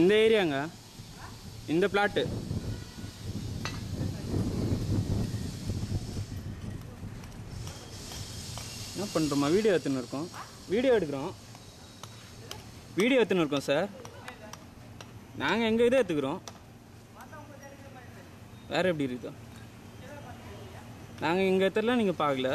இந்த ஏரியாங்க. இந்த பிளாட்டு என்ன பண்ணுறோமா வீடியோ எடுத்துன்னு இருக்கோம். வீடியோ எடுக்கிறோம். வீடியோ எடுத்துன்னு இருக்கோம் சார் நாங்கள் எங்கள் இதை எடுத்துக்கிறோம்? வேறு எப்படி இருக்குதோ நாங்கள் எங்கள் இடத்துல நீங்கள் பார்க்கல.